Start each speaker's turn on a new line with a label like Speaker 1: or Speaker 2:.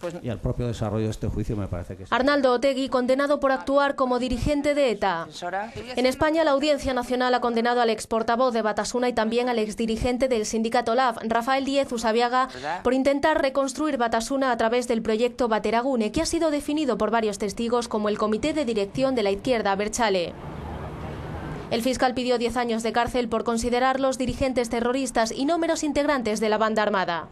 Speaker 1: Pues
Speaker 2: y al propio desarrollo de este juicio me parece que sí.
Speaker 3: Arnaldo Otegui, condenado por actuar como dirigente de ETA. En España, la Audiencia Nacional ha condenado al ex portavoz de Batasuna y también al ex dirigente del sindicato LAF, Rafael Díez Usabiaga, por intentar reconstruir Batasuna a través del proyecto Bateragune, que ha sido definido por varios testigos como el Comité de Dirección de la Izquierda Berchale. El fiscal pidió 10 años de cárcel por considerarlos dirigentes terroristas y no meros integrantes de la banda armada.